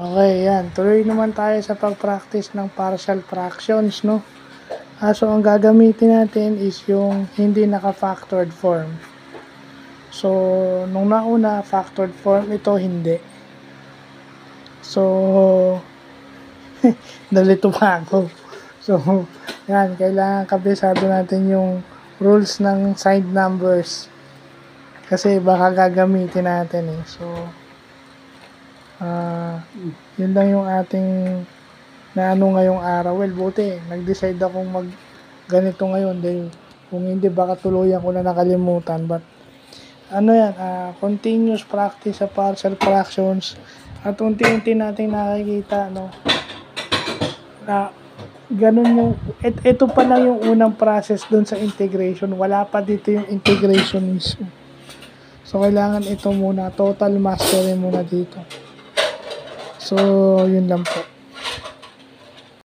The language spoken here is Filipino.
Okay, yan. Tuloy naman tayo sa pag-practice ng partial fractions, no? Ah, so, ang gagamitin natin is yung hindi naka-factored form. So, nung nauna, factored form, ito hindi. So, nalito pa ako. So, yan, kailangan kabisado natin yung rules ng signed numbers. Kasi baka gagamitin natin eh. So, ah, yun lang yung ating na ano ngayong araw. Well, buti, nag-decide akong mag ganito ngayon dahil kung hindi baka tuluyan ko na nakalimutan. But, ano yan, ah, continuous practice sa partial fractions at unti-unti nating nakikita, no, na ganun yung, et, ito pa lang yung unang process dun sa integration. Wala pa dito yung integration mismo. So, kailangan ito muna, total mastery muna dito. So, yun lang po.